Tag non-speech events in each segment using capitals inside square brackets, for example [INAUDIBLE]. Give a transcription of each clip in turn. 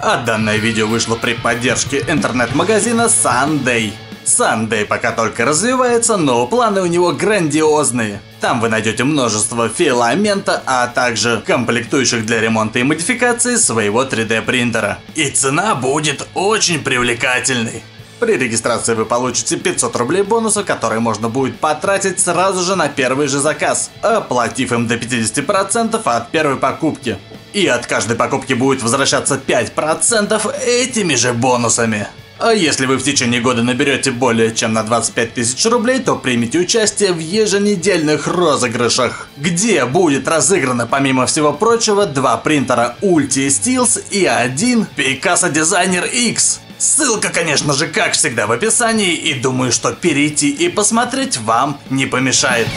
А данное видео вышло при поддержке интернет-магазина Sunday. Sunday пока только развивается, но планы у него грандиозные. Там вы найдете множество филамента, а также комплектующих для ремонта и модификации своего 3D принтера. И цена будет очень привлекательной. При регистрации вы получите 500 рублей бонуса, которые можно будет потратить сразу же на первый же заказ, оплатив им до 50% от первой покупки. И от каждой покупки будет возвращаться 5% этими же бонусами. А если вы в течение года наберете более чем на 25 тысяч рублей, то примите участие в еженедельных розыгрышах, где будет разыграно, помимо всего прочего, два принтера Ulti Steels и один Picasso Designer X. Ссылка, конечно же, как всегда в описании, и думаю, что перейти и посмотреть вам не помешает.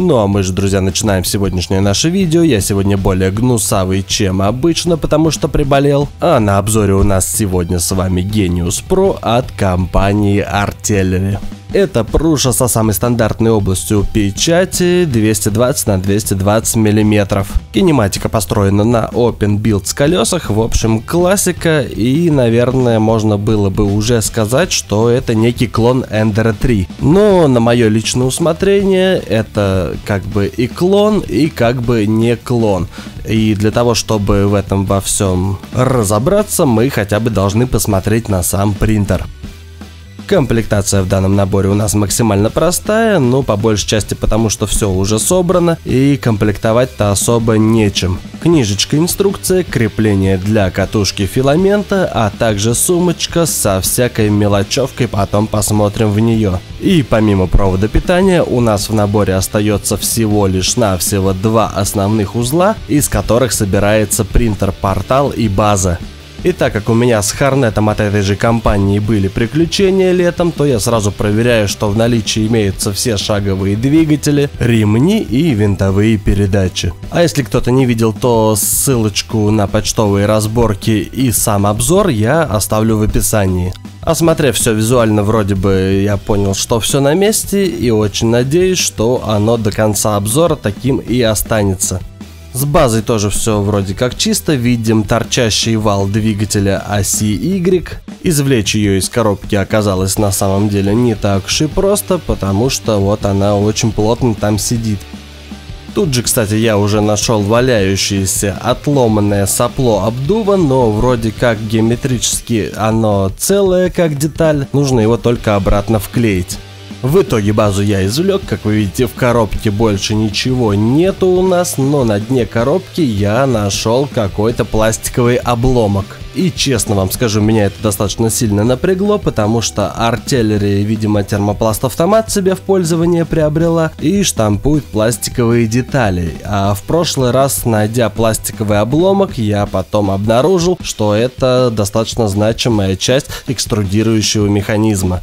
Ну а мы же, друзья, начинаем сегодняшнее наше видео. Я сегодня более гнусавый, чем обычно, потому что приболел. А на обзоре у нас сегодня с вами Genius Pro от компании Artillery. Это пруша со самой стандартной областью печати 220 на 220 мм. Кинематика построена на Open Build с колесах, в общем классика и, наверное, можно было бы уже сказать, что это некий клон Ender 3. Но на мое личное усмотрение это как бы и клон, и как бы не клон. И для того, чтобы в этом во всем разобраться, мы хотя бы должны посмотреть на сам принтер. Комплектация в данном наборе у нас максимально простая, но по большей части потому, что все уже собрано и комплектовать-то особо нечем. Книжечка инструкция, крепление для катушки филамента, а также сумочка со всякой мелочевкой, потом посмотрим в нее. И помимо провода питания у нас в наборе остается всего лишь навсего два основных узла, из которых собирается принтер, портал и база. И так как у меня с Харнетом от этой же компании были приключения летом, то я сразу проверяю, что в наличии имеются все шаговые двигатели, ремни и винтовые передачи. А если кто-то не видел, то ссылочку на почтовые разборки и сам обзор я оставлю в описании. Осмотрев все визуально, вроде бы я понял, что все на месте и очень надеюсь, что оно до конца обзора таким и останется. С базой тоже все вроде как чисто, видим торчащий вал двигателя оси Y. Извлечь ее из коробки оказалось на самом деле не так уж и просто, потому что вот она очень плотно там сидит. Тут же, кстати, я уже нашел валяющееся отломанное сопло обдува, но вроде как геометрически оно целое как деталь, нужно его только обратно вклеить. В итоге базу я извлек, как вы видите в коробке больше ничего нету у нас, но на дне коробки я нашел какой-то пластиковый обломок. И честно вам скажу, меня это достаточно сильно напрягло, потому что артиллерия, видимо, термопласт автомат себе в пользование приобрела и штампует пластиковые детали. А в прошлый раз, найдя пластиковый обломок, я потом обнаружил, что это достаточно значимая часть экструдирующего механизма.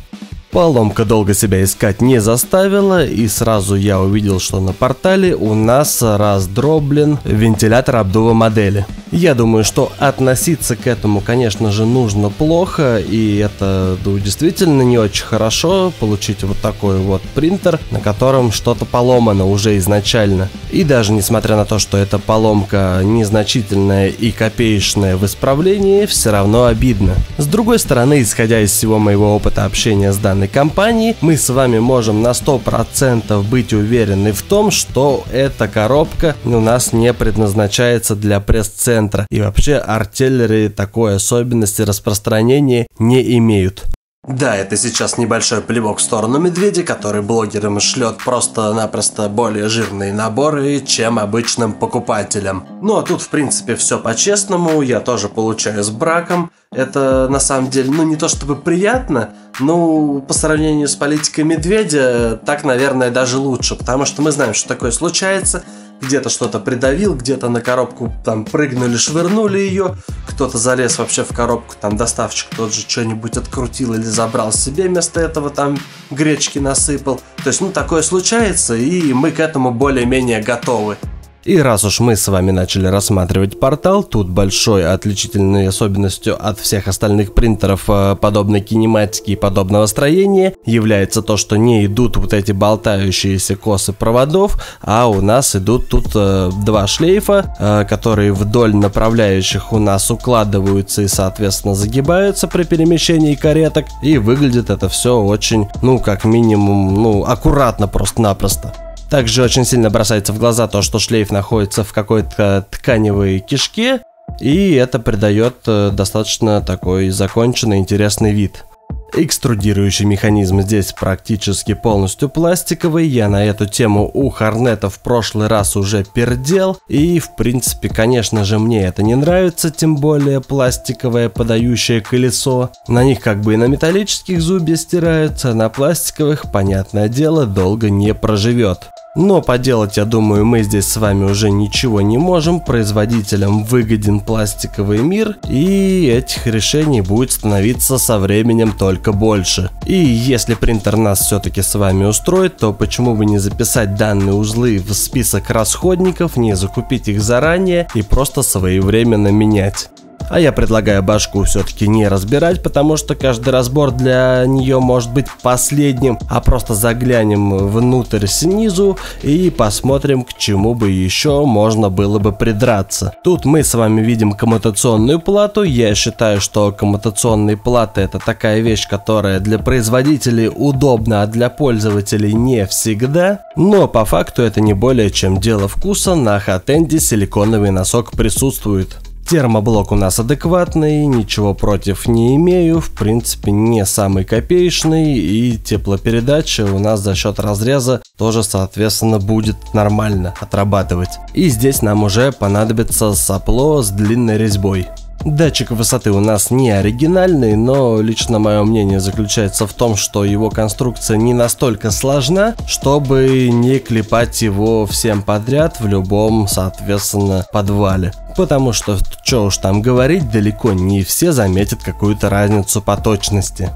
Поломка долго себя искать не заставила, и сразу я увидел, что на портале у нас раздроблен вентилятор обдува модели. Я думаю, что относиться к этому, конечно же, нужно плохо, и это ну, действительно не очень хорошо получить вот такой вот принтер, на котором что-то поломано уже изначально. И даже несмотря на то, что эта поломка незначительная и копеечная в исправлении, все равно обидно. С другой стороны, исходя из всего моего опыта общения с данной компанией, мы с вами можем на 100% быть уверены в том, что эта коробка у нас не предназначается для пресс-центра центра. И вообще артиллерии такой особенности распространения не имеют. Да, это сейчас небольшой плевок в сторону медведя, который блогерам шлет просто-напросто более жирные наборы, чем обычным покупателям. Ну а тут в принципе все по-честному, я тоже получаю с браком. Это на самом деле, ну не то чтобы приятно, но по сравнению с политикой медведя, так, наверное, даже лучше, потому что мы знаем, что такое случается – где-то что-то придавил, где-то на коробку там прыгнули, швырнули ее, кто-то залез вообще в коробку, там доставщик тот же что-нибудь открутил или забрал себе вместо этого там гречки насыпал. То есть, ну, такое случается, и мы к этому более-менее готовы. И раз уж мы с вами начали рассматривать портал, тут большой отличительной особенностью от всех остальных принтеров э, подобной кинематики и подобного строения является то, что не идут вот эти болтающиеся косы проводов, а у нас идут тут э, два шлейфа, э, которые вдоль направляющих у нас укладываются и соответственно загибаются при перемещении кареток. И выглядит это все очень, ну как минимум, ну аккуратно просто-напросто. Также очень сильно бросается в глаза то, что шлейф находится в какой-то тканевой кишке, и это придает э, достаточно такой законченный интересный вид. Экструдирующий механизм здесь практически полностью пластиковый. Я на эту тему у Хорнета в прошлый раз уже пердел. И в принципе, конечно же, мне это не нравится, тем более пластиковое подающее колесо. На них как бы и на металлических зубья стираются, а на пластиковых, понятное дело, долго не проживет. Но поделать, я думаю, мы здесь с вами уже ничего не можем. Производителям выгоден пластиковый мир, и этих решений будет становиться со временем только больше. И если принтер нас все-таки с вами устроит, то почему бы не записать данные узлы в список расходников, не закупить их заранее и просто своевременно менять. А я предлагаю башку все-таки не разбирать, потому что каждый разбор для нее может быть последним, а просто заглянем внутрь снизу и посмотрим, к чему бы еще можно было бы придраться. Тут мы с вами видим коммутационную плату. Я считаю, что коммутационные платы это такая вещь, которая для производителей удобна, а для пользователей не всегда. Но по факту это не более чем дело вкуса. На хатенде силиконовый носок присутствует. Термоблок у нас адекватный, ничего против не имею, в принципе не самый копеечный и теплопередача у нас за счет разреза тоже соответственно будет нормально отрабатывать. И здесь нам уже понадобится сопло с длинной резьбой. Датчик высоты у нас не оригинальный, но лично мое мнение заключается в том, что его конструкция не настолько сложна, чтобы не клепать его всем подряд в любом, соответственно, подвале. Потому что, что уж там говорить, далеко не все заметят какую-то разницу по точности.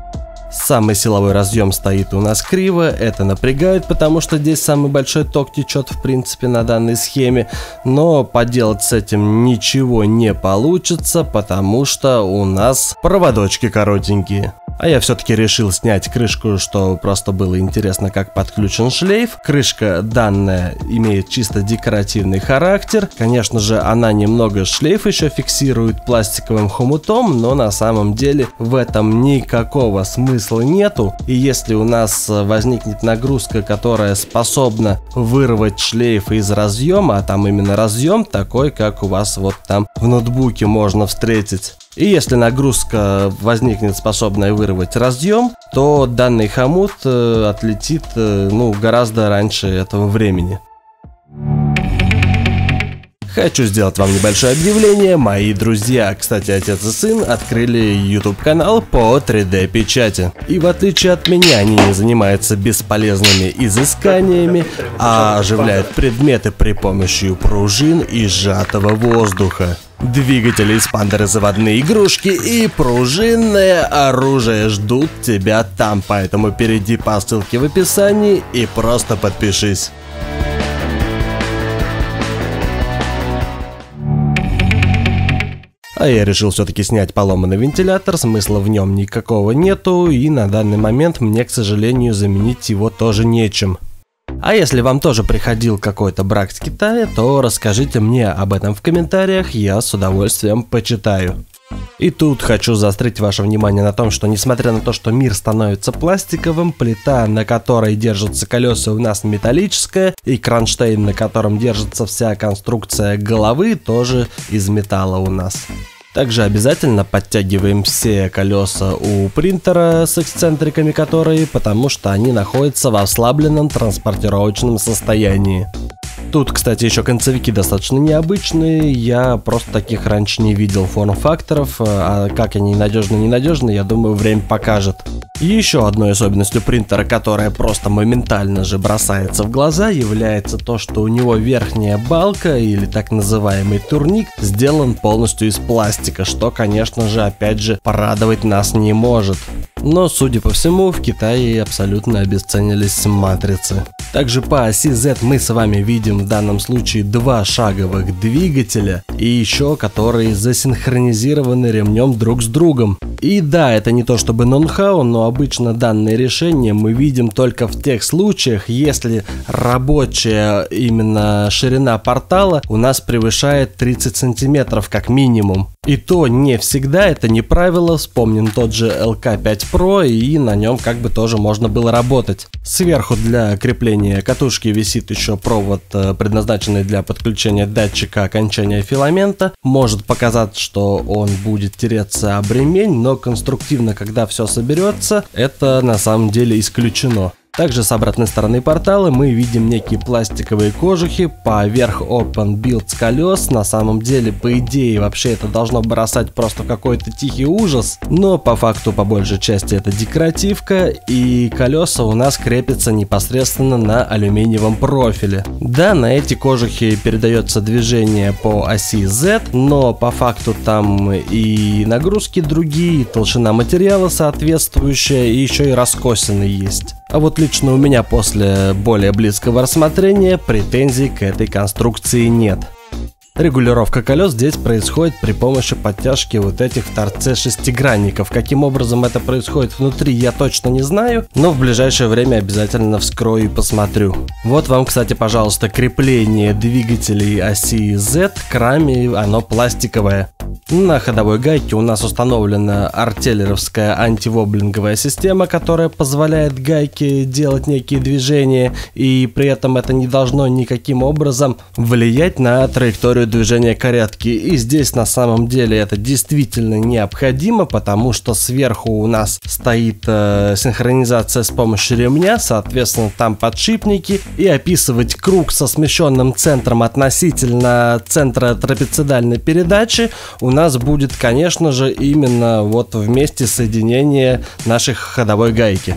Самый силовой разъем стоит у нас криво, это напрягает, потому что здесь самый большой ток течет в принципе на данной схеме, но поделать с этим ничего не получится, потому что у нас проводочки коротенькие. А я все-таки решил снять крышку, что просто было интересно, как подключен шлейф. Крышка данная имеет чисто декоративный характер. Конечно же, она немного шлейф еще фиксирует пластиковым хомутом, но на самом деле в этом никакого смысла нету. И если у нас возникнет нагрузка, которая способна вырвать шлейф из разъема, а там именно разъем такой, как у вас вот там в ноутбуке можно встретить, и если нагрузка возникнет способная вырвать разъем, то данный хомут э, отлетит э, ну, гораздо раньше этого времени. Хочу сделать вам небольшое объявление. Мои друзья, кстати, отец и сын, открыли YouTube канал по 3D печати. И в отличие от меня, они не занимаются бесполезными изысканиями, а оживляют предметы при помощи пружин и сжатого воздуха. Двигатели, эспандеры, заводные игрушки и пружинное оружие ждут тебя там, поэтому перейди по ссылке в описании и просто подпишись. А я решил все-таки снять поломанный вентилятор, смысла в нем никакого нету, и на данный момент мне, к сожалению, заменить его тоже нечем. А если вам тоже приходил какой-то брак с Китая, то расскажите мне об этом в комментариях, я с удовольствием почитаю. И тут хочу заострить ваше внимание на том, что несмотря на то, что мир становится пластиковым, плита, на которой держатся колеса у нас металлическая, и кронштейн, на котором держится вся конструкция головы, тоже из металла у нас. Также обязательно подтягиваем все колеса у принтера с эксцентриками которые, потому что они находятся в ослабленном транспортировочном состоянии. Тут, кстати, еще концевики достаточно необычные, я просто таких раньше не видел форм-факторов, а как они надежны-ненадежны, я думаю, время покажет. И еще одной особенностью принтера, которая просто моментально же бросается в глаза, является то, что у него верхняя балка или так называемый турник сделан полностью из пластика, что, конечно же, опять же, порадовать нас не может. Но, судя по всему, в Китае абсолютно обесценились матрицы. Также по оси Z мы с вами видим в данном случае два шаговых двигателя и еще которые засинхронизированы ремнем друг с другом. И да, это не то чтобы ноу-хау, но обычно данные решения мы видим только в тех случаях, если рабочая именно ширина портала у нас превышает 30 сантиметров как минимум. И то не всегда, это не правило, вспомним тот же LK5 Pro и на нем как бы тоже можно было работать. Сверху для крепления катушки висит еще провод, э, предназначенный для подключения датчика окончания филамента. Может показаться, что он будет тереться об ремень, но конструктивно, когда все соберется, это на самом деле исключено. Также с обратной стороны портала мы видим некие пластиковые кожухи поверх Open Build колес. На самом деле, по идее, вообще это должно бросать просто какой-то тихий ужас. Но по факту, по большей части, это декоративка. И колеса у нас крепятся непосредственно на алюминиевом профиле. Да, на эти кожухи передается движение по оси Z, но по факту там и нагрузки другие, и толщина материала соответствующая, и еще и раскосины есть. А вот лично у меня после более близкого рассмотрения претензий к этой конструкции нет. Регулировка колес здесь происходит при помощи подтяжки вот этих в торце шестигранников. Каким образом это происходит внутри, я точно не знаю, но в ближайшее время обязательно вскрою и посмотрю. Вот вам, кстати, пожалуйста, крепление двигателей оси Z к раме, оно пластиковое. На ходовой гайке у нас установлена артеллеровская антивоблинговая система, которая позволяет гайке делать некие движения, и при этом это не должно никаким образом влиять на траекторию движения каретки. И здесь на самом деле это действительно необходимо, потому что сверху у нас стоит э, синхронизация с помощью ремня, соответственно там подшипники, и описывать круг со смещенным центром относительно центра трапециидальной передачи у нас будет, конечно же, именно вот вместе соединение нашей ходовой гайки.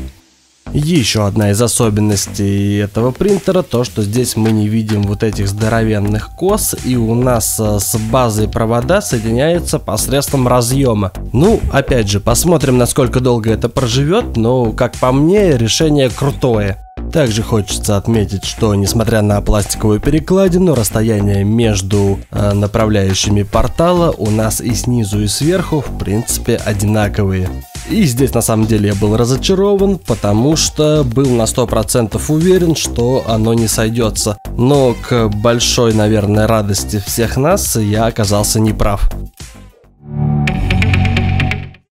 Еще одна из особенностей этого принтера, то что здесь мы не видим вот этих здоровенных кос и у нас э, с базой провода соединяются посредством разъема. Ну, опять же, посмотрим насколько долго это проживет, но как по мне решение крутое. Также хочется отметить, что несмотря на пластиковую перекладину, расстояние между э, направляющими портала у нас и снизу и сверху в принципе одинаковые. И здесь на самом деле я был разочарован, потому что был на 100% уверен, что оно не сойдется. Но к большой, наверное, радости всех нас я оказался неправ.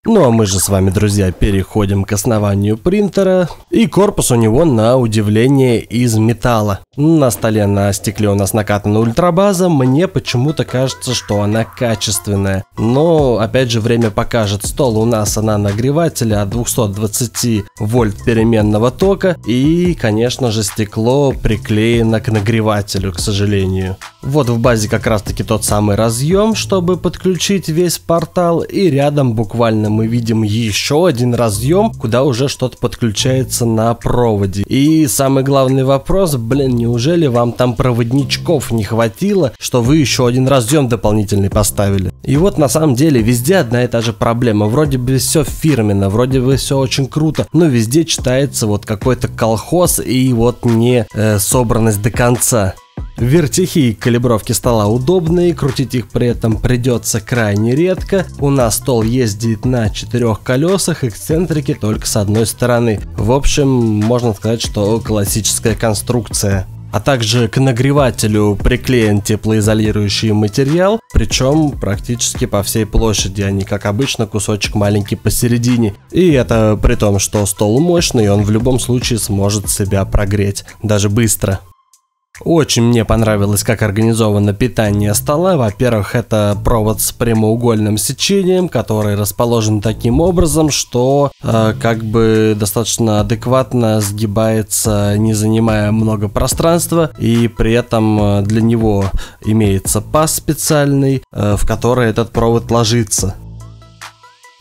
Ну а мы же с вами, друзья, переходим к основанию принтера. И корпус у него на удивление из металла. На столе на стекле у нас накатана ультрабаза. Мне почему-то кажется, что она качественная. Но, опять же, время покажет. Стол у нас она нагревателя от 220 вольт переменного тока. И, конечно же, стекло приклеено к нагревателю, к сожалению. Вот в базе как раз таки тот самый разъем, чтобы подключить весь портал. И рядом буквально мы видим еще один разъем, куда уже что-то подключается на проводе. И самый главный вопрос, блин, неужели вам там проводничков не хватило, что вы еще один разъем дополнительный поставили? И вот на самом деле везде одна и та же проблема. Вроде бы все фирменно, вроде бы все очень круто, но везде читается вот какой-то колхоз и вот не э, собранность до конца. Вертихи калибровки стола удобные, крутить их при этом придется крайне редко. У нас стол ездит на четырех колесах, эксцентрики только с одной стороны. В общем, можно сказать, что классическая конструкция а также к нагревателю приклеен теплоизолирующий материал, причем практически по всей площади, а не как обычно кусочек маленький посередине. И это при том, что стол мощный, он в любом случае сможет себя прогреть, даже быстро. Очень мне понравилось, как организовано питание стола. Во-первых, это провод с прямоугольным сечением, который расположен таким образом, что э, как бы достаточно адекватно сгибается, не занимая много пространства, и при этом э, для него имеется паз специальный, э, в который этот провод ложится.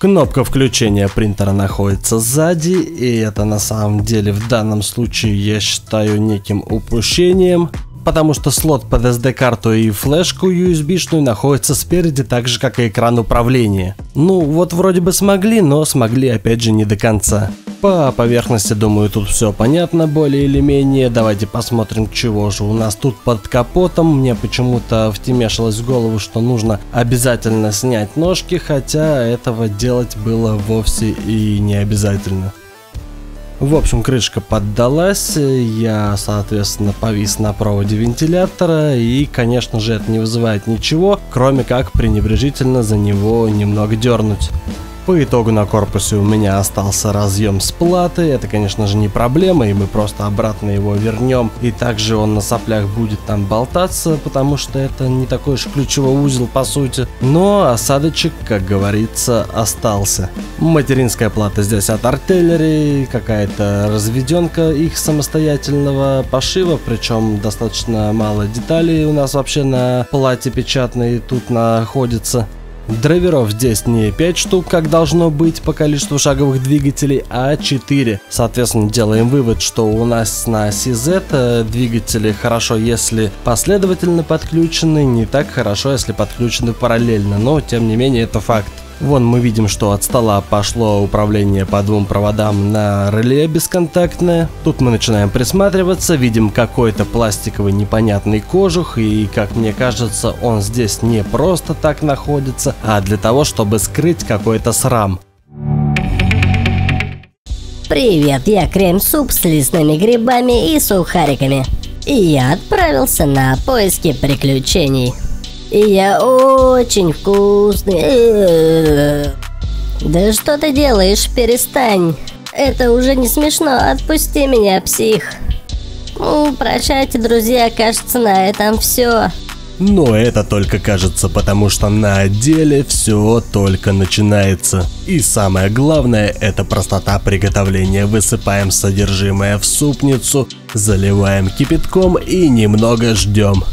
Кнопка включения принтера находится сзади, и это на самом деле в данном случае я считаю неким упущением. Потому что слот под SD-карту и флешку USB-шную находится спереди, так же как и экран управления. Ну, вот вроде бы смогли, но смогли опять же не до конца. По поверхности, думаю, тут все понятно более или менее. Давайте посмотрим, чего же у нас тут под капотом. Мне почему-то втемешилось в голову, что нужно обязательно снять ножки, хотя этого делать было вовсе и не обязательно. В общем, крышка поддалась, я, соответственно, повис на проводе вентилятора, и, конечно же, это не вызывает ничего, кроме как пренебрежительно за него немного дернуть. По итогу на корпусе у меня остался разъем с платы, это конечно же не проблема, и мы просто обратно его вернем, и также он на соплях будет там болтаться, потому что это не такой уж ключевой узел по сути, но осадочек, как говорится, остался. Материнская плата здесь от артиллерии, какая-то разведенка их самостоятельного пошива, причем достаточно мало деталей у нас вообще на плате печатной тут находится. Драйверов здесь не 5 штук, как должно быть по количеству шаговых двигателей, а 4. Соответственно, делаем вывод, что у нас на CZ э, двигатели хорошо, если последовательно подключены, не так хорошо, если подключены параллельно, но тем не менее это факт. Вон мы видим, что от стола пошло управление по двум проводам на реле бесконтактное. Тут мы начинаем присматриваться, видим какой-то пластиковый непонятный кожух, и, как мне кажется, он здесь не просто так находится, а для того, чтобы скрыть какой-то срам. Привет, я крем-суп с лесными грибами и сухариками. И я отправился на поиски приключений. И я очень вкусный. Да что ты делаешь? Перестань. Это уже не смешно. Отпусти меня, псих. Ну, прощайте, друзья. Кажется, на этом все. Но это только кажется, потому что на деле все только начинается. И самое главное, это простота приготовления. Высыпаем содержимое в супницу, заливаем кипятком и немного ждем.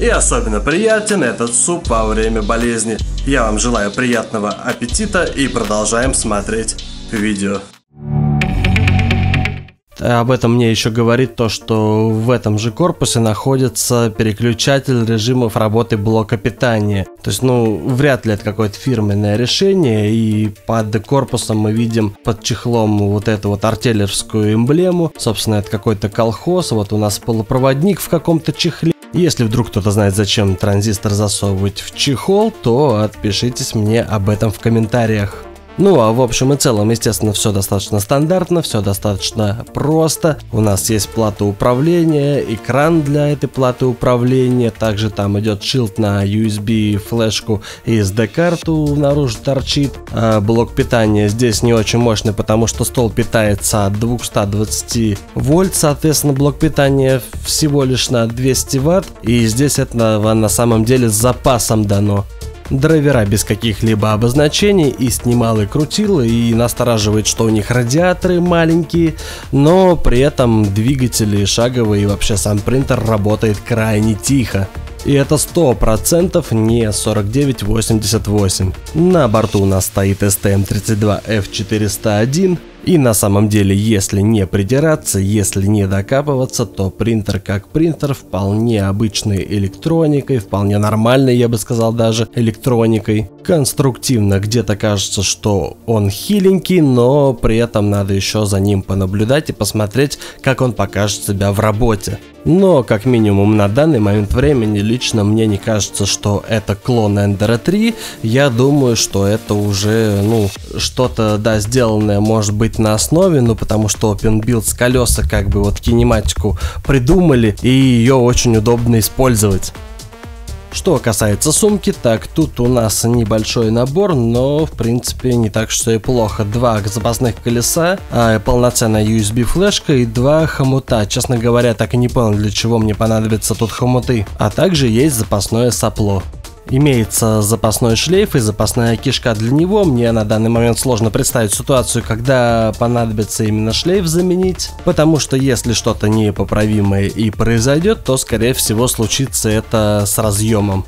И особенно приятен этот суп во время болезни. Я вам желаю приятного аппетита и продолжаем смотреть видео. Об этом мне еще говорит то, что в этом же корпусе находится переключатель режимов работы блока питания. То есть, ну, вряд ли это какое-то фирменное решение, и под корпусом мы видим под чехлом вот эту вот артиллерскую эмблему. Собственно, это какой-то колхоз, вот у нас полупроводник в каком-то чехле. Если вдруг кто-то знает, зачем транзистор засовывать в чехол, то отпишитесь мне об этом в комментариях. Ну а в общем и целом, естественно, все достаточно стандартно, все достаточно просто. У нас есть плата управления, экран для этой платы управления, также там идет шилд на USB флешку и SD-карту наружу торчит. А блок питания здесь не очень мощный, потому что стол питается от 220 вольт, соответственно блок питания всего лишь на 200 ватт, и здесь это на самом деле с запасом дано драйвера без каких-либо обозначений и с немалой крутилы и настораживает, что у них радиаторы маленькие, но при этом двигатели шаговые и вообще сам принтер работает крайне тихо. И это 100% не 4988. На борту у нас стоит STM32F401, и на самом деле, если не придираться, если не докапываться, то принтер как принтер вполне обычной электроникой, вполне нормальной, я бы сказал даже, электроникой. Конструктивно где-то кажется, что он хиленький, но при этом надо еще за ним понаблюдать и посмотреть, как он покажет себя в работе. Но, как минимум, на данный момент времени лично мне не кажется, что это клон Ender 3. Я думаю, что это уже, ну, что-то, да, сделанное, может быть, на основе, ну, потому что OpenBuild с колеса, как бы, вот кинематику придумали, и ее очень удобно использовать. Что касается сумки, так тут у нас небольшой набор, но в принципе не так что и плохо. Два запасных колеса, а, полноценная USB флешка и два хомута. Честно говоря, так и не понял для чего мне понадобятся тут хомуты. А также есть запасное сопло. Имеется запасной шлейф и запасная кишка для него. Мне на данный момент сложно представить ситуацию, когда понадобится именно шлейф заменить, потому что если что-то непоправимое и произойдет, то скорее всего случится это с разъемом.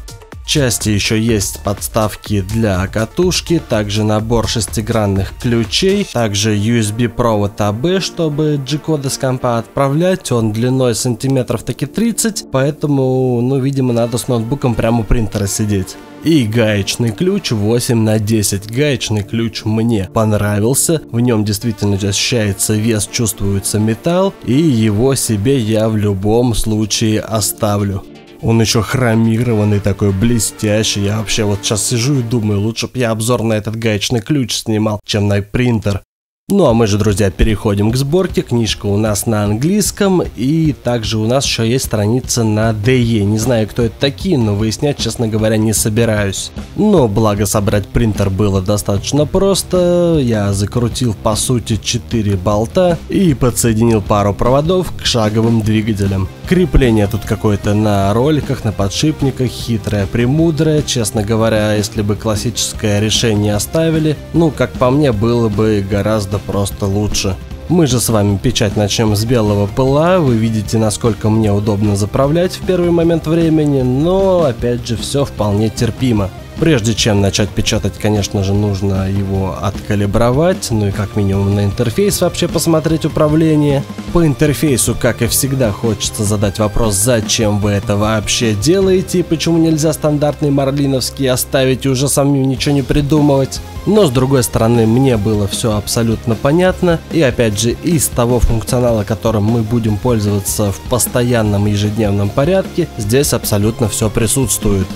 Части еще есть подставки для катушки, также набор шестигранных ключей, также USB провод AB, чтобы G-коды с компа отправлять, он длиной сантиметров таки 30, поэтому, ну, видимо, надо с ноутбуком прямо у принтера сидеть. И гаечный ключ 8 на 10. Гаечный ключ мне понравился. В нем действительно ощущается вес, чувствуется металл. И его себе я в любом случае оставлю. Он еще хромированный такой, блестящий. Я вообще вот сейчас сижу и думаю, лучше бы я обзор на этот гаечный ключ снимал, чем на принтер. Ну а мы же, друзья, переходим к сборке. Книжка у нас на английском и также у нас еще есть страница на DE. Не знаю, кто это такие, но выяснять, честно говоря, не собираюсь. Но благо собрать принтер было достаточно просто. Я закрутил по сути 4 болта и подсоединил пару проводов к шаговым двигателям. Крепление тут какое-то на роликах, на подшипниках, хитрое, премудрое. Честно говоря, если бы классическое решение оставили, ну, как по мне, было бы гораздо просто лучше. Мы же с вами печать начнем с белого пыла, вы видите, насколько мне удобно заправлять в первый момент времени, но опять же все вполне терпимо. Прежде чем начать печатать, конечно же, нужно его откалибровать, ну и как минимум на интерфейс вообще посмотреть управление. По интерфейсу, как и всегда, хочется задать вопрос, зачем вы это вообще делаете и почему нельзя стандартный марлиновский оставить и уже самим ничего не придумывать. Но с другой стороны, мне было все абсолютно понятно, и опять же, из того функционала, которым мы будем пользоваться в постоянном ежедневном порядке, здесь абсолютно все присутствует.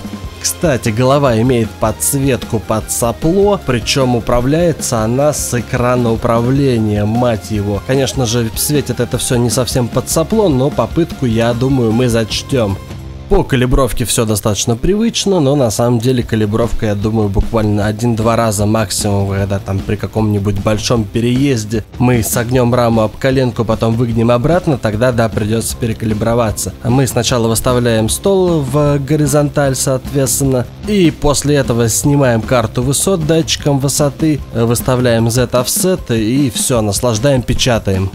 Кстати, голова имеет подсветку под сопло, причем управляется она с экрана управления, мать его. Конечно же, светит это все не совсем под сопло, но попытку, я думаю, мы зачтем. По калибровке все достаточно привычно, но на самом деле калибровка, я думаю, буквально один-два раза максимум, когда там при каком-нибудь большом переезде мы согнем раму об коленку, потом выгнем обратно, тогда да, придется перекалиброваться. А мы сначала выставляем стол в горизонталь, соответственно, и после этого снимаем карту высот датчиком высоты, выставляем Z-offset и все, наслаждаем, печатаем.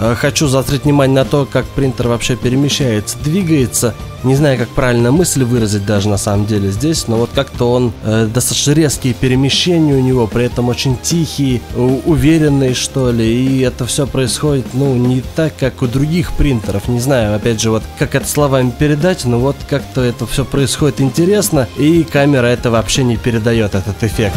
Э, хочу заострить внимание на то, как принтер вообще перемещается, двигается. Не знаю, как правильно мысль выразить даже на самом деле здесь, но вот как-то он э, достаточно резкие перемещения у него, при этом очень тихие, уверенные что ли, и это все происходит, ну, не так, как у других принтеров. Не знаю, опять же, вот как это словами передать, но вот как-то это все происходит интересно, и камера это вообще не передает этот эффект.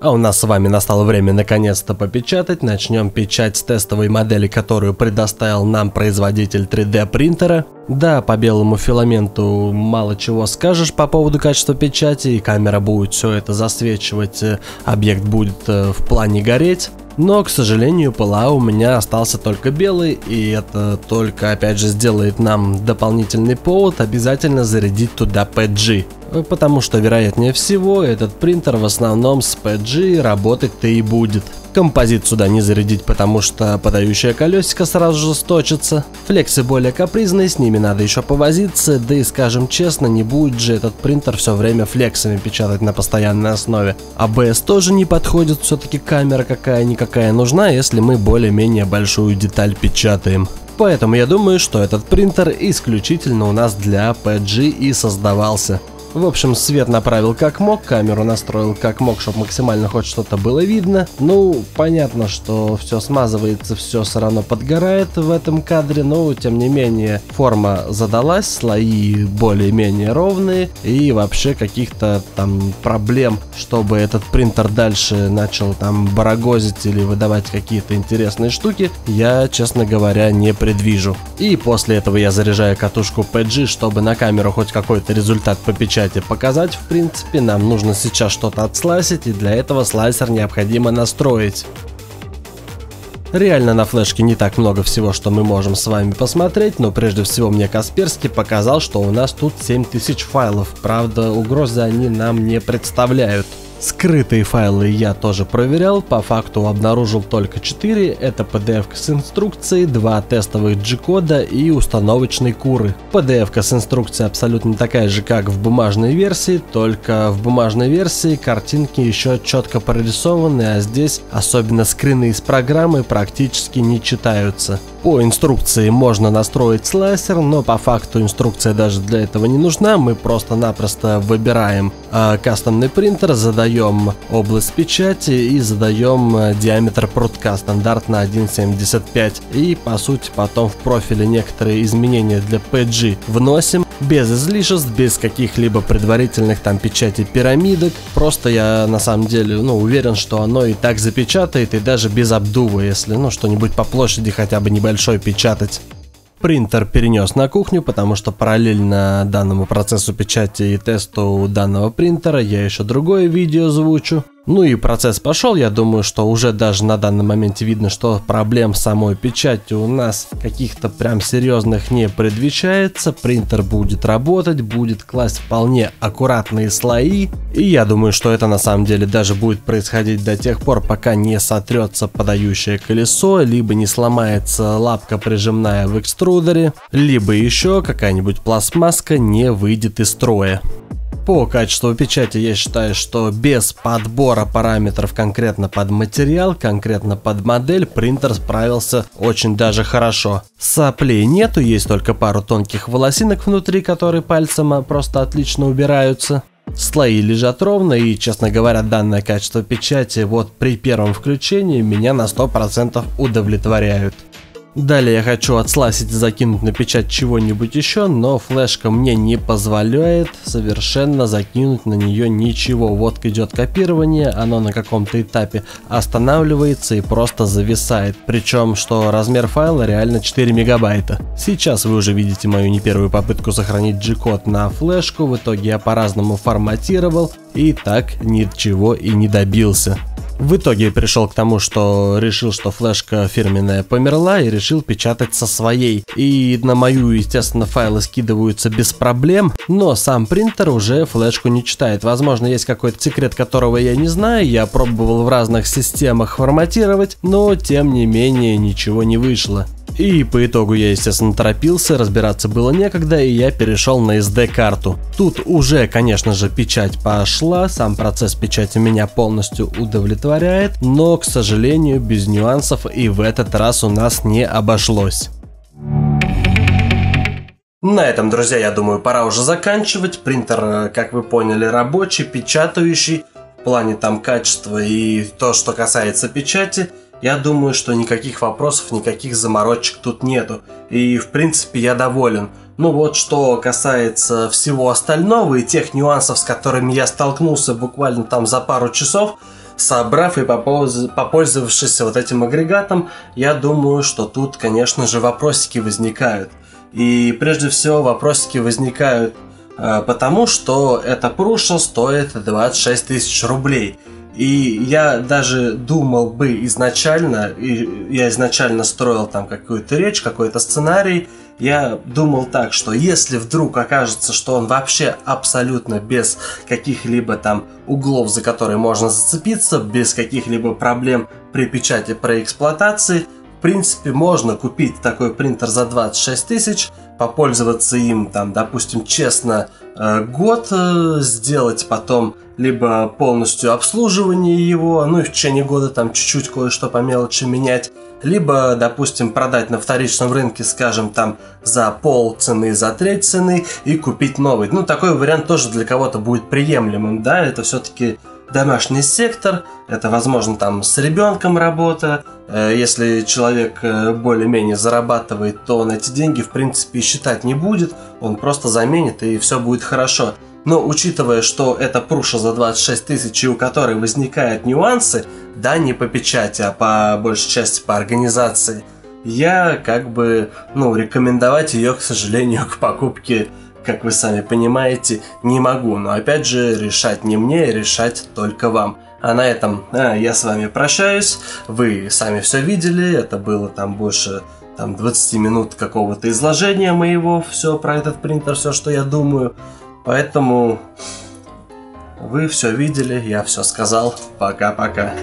А у нас с вами настало время наконец-то попечатать. Начнем печать с тестовой модели, которую предоставил нам производитель 3D принтера. Да, по белому филаменту мало чего скажешь по поводу качества печати, и камера будет все это засвечивать, э, объект будет э, в плане гореть. Но, к сожалению, ПЛА у меня остался только белый, и это только, опять же, сделает нам дополнительный повод обязательно зарядить туда PG. Потому что, вероятнее всего, этот принтер в основном с PG работать-то и будет. Композит сюда не зарядить, потому что подающее колесико сразу же сточится. Флексы более капризные, с ними надо еще повозиться, да и скажем честно, не будет же этот принтер все время флексами печатать на постоянной основе. ABS тоже не подходит, все-таки камера какая-никакая нужна, если мы более-менее большую деталь печатаем. Поэтому я думаю, что этот принтер исключительно у нас для PG и создавался. В общем, свет направил как мог, камеру настроил как мог, чтобы максимально хоть что-то было видно. Ну, понятно, что все смазывается, все все равно подгорает в этом кадре, но тем не менее форма задалась, слои более-менее ровные и вообще каких-то там проблем, чтобы этот принтер дальше начал там барагозить или выдавать какие-то интересные штуки, я, честно говоря, не предвижу. И после этого я заряжаю катушку PG, чтобы на камеру хоть какой-то результат попечать чате показать, в принципе, нам нужно сейчас что-то отслайсить, и для этого слайсер необходимо настроить. Реально на флешке не так много всего, что мы можем с вами посмотреть, но прежде всего мне Касперский показал, что у нас тут 7000 файлов, правда угрозы они нам не представляют. Скрытые файлы я тоже проверял, по факту обнаружил только 4, это PDF с инструкцией, 2 тестовых G-кода и установочной куры. PDF с инструкцией абсолютно такая же, как в бумажной версии, только в бумажной версии картинки еще четко прорисованы, а здесь особенно скрины из программы практически не читаются. По инструкции можно настроить слайсер, но по факту инструкция даже для этого не нужна. Мы просто-напросто выбираем э, кастомный принтер, задаем область печати и задаем э, диаметр прутка стандартно 1.75. И по сути потом в профиле некоторые изменения для PG вносим без излишеств, без каких-либо предварительных там печати пирамидок. Просто я на самом деле ну, уверен, что оно и так запечатает, и даже без обдува, если ну что-нибудь по площади хотя бы небольшое большой печатать. Принтер перенес на кухню, потому что параллельно данному процессу печати и тесту данного принтера я еще другое видео звучу. Ну и процесс пошел, я думаю, что уже даже на данном моменте видно, что проблем с самой печатью у нас каких-то прям серьезных не предвещается. Принтер будет работать, будет класть вполне аккуратные слои. И я думаю, что это на самом деле даже будет происходить до тех пор, пока не сотрется подающее колесо, либо не сломается лапка прижимная в экструдере, либо еще какая-нибудь пластмасска не выйдет из строя. По качеству печати я считаю, что без подбора параметров конкретно под материал, конкретно под модель, принтер справился очень даже хорошо. Соплей нету, есть только пару тонких волосинок внутри, которые пальцем просто отлично убираются. Слои лежат ровно и, честно говоря, данное качество печати вот при первом включении меня на 100% удовлетворяют. Далее я хочу отсласить и закинуть на печать чего-нибудь еще, но флешка мне не позволяет совершенно закинуть на нее ничего. Вот идет копирование, оно на каком-то этапе останавливается и просто зависает. Причем, что размер файла реально 4 мегабайта. Сейчас вы уже видите мою не первую попытку сохранить G-код на флешку, в итоге я по-разному форматировал и так ничего и не добился. В итоге пришел к тому, что решил, что флешка фирменная померла и решил печатать со своей. И на мою, естественно, файлы скидываются без проблем, но сам принтер уже флешку не читает. Возможно, есть какой-то секрет, которого я не знаю, я пробовал в разных системах форматировать, но тем не менее ничего не вышло. И по итогу я, естественно, торопился, разбираться было некогда, и я перешел на SD-карту. Тут уже, конечно же, печать пошла, сам процесс печати меня полностью удовлетворяет, но, к сожалению, без нюансов и в этот раз у нас не обошлось. На этом, друзья, я думаю, пора уже заканчивать. Принтер, э, как вы поняли, рабочий, печатающий. В плане там качества и то, что касается печати – я думаю, что никаких вопросов, никаких заморочек тут нету. И в принципе я доволен. Ну вот что касается всего остального и тех нюансов, с которыми я столкнулся буквально там за пару часов, собрав и попользовавшись вот этим агрегатом, я думаю, что тут, конечно же, вопросики возникают. И прежде всего вопросики возникают э, потому, что эта пруша стоит 26 тысяч рублей. И я даже думал бы изначально, и я изначально строил там какую-то речь, какой-то сценарий, я думал так, что если вдруг окажется, что он вообще абсолютно без каких-либо там углов, за которые можно зацепиться, без каких-либо проблем при печати, при эксплуатации, в принципе, можно купить такой принтер за 26 тысяч, попользоваться им, там, допустим, честно э, год, э, сделать потом либо полностью обслуживание его, ну и в течение года там чуть-чуть кое-что по мелочи менять, либо, допустим, продать на вторичном рынке, скажем, там за пол цены, за треть цены и купить новый. Ну, такой вариант тоже для кого-то будет приемлемым, да, это все-таки домашний сектор, это, возможно, там с ребенком работа. Э, если человек э, более-менее зарабатывает, то он эти деньги, в принципе, считать не будет, он просто заменит и все будет хорошо. Но учитывая, что это пруша за 26 тысяч, и у которой возникают нюансы, да, не по печати, а по большей части по организации, я как бы, ну, рекомендовать ее, к сожалению, [LAUGHS] к покупке, как вы сами понимаете, не могу. Но опять же, решать не мне, решать только вам. А на этом а, я с вами прощаюсь. Вы сами все видели, это было там больше там 20 минут какого-то изложения моего, все про этот принтер, все, что я думаю. Поэтому вы все видели, я все сказал. Пока-пока.